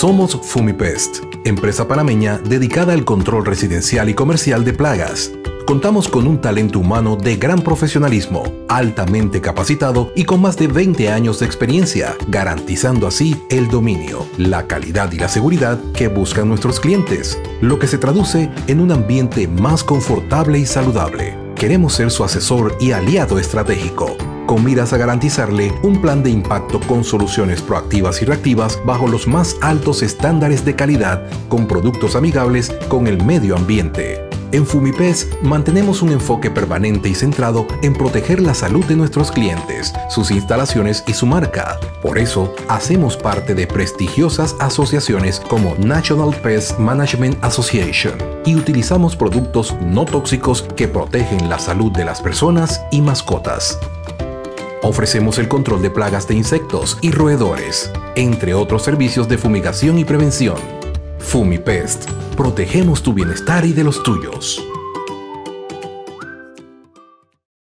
Somos Fumipest, empresa panameña dedicada al control residencial y comercial de plagas. Contamos con un talento humano de gran profesionalismo, altamente capacitado y con más de 20 años de experiencia, garantizando así el dominio, la calidad y la seguridad que buscan nuestros clientes, lo que se traduce en un ambiente más confortable y saludable. Queremos ser su asesor y aliado estratégico con miras a garantizarle un plan de impacto con soluciones proactivas y reactivas bajo los más altos estándares de calidad con productos amigables con el medio ambiente. En Fumipes mantenemos un enfoque permanente y centrado en proteger la salud de nuestros clientes, sus instalaciones y su marca. Por eso, hacemos parte de prestigiosas asociaciones como National Pest Management Association y utilizamos productos no tóxicos que protegen la salud de las personas y mascotas. Ofrecemos el control de plagas de insectos y roedores, entre otros servicios de fumigación y prevención. Fumipest. Protegemos tu bienestar y de los tuyos.